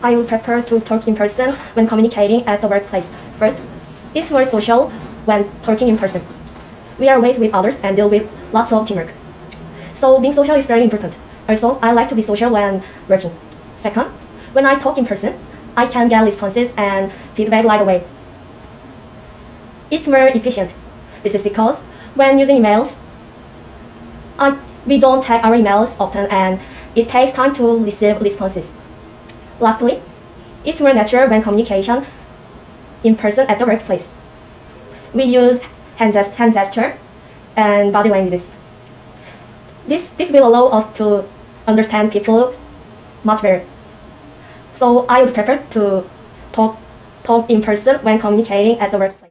I would prefer to talk in person when communicating at the workplace. First, it's more social when talking in person. We are ways with others and deal with lots of teamwork. So being social is very important. Also, I like to be social when working. Second, when I talk in person, I can get responses and feedback right away. It's more efficient. This is because when using emails, I, we don't check our emails often and it takes time to receive responses. Lastly, it's more natural when communication in person at the workplace. We use hand, gest- hand gesture and body languages. This, this will allow us to understand people much better. So I would prefer to talk, talk in person when communicating at the workplace.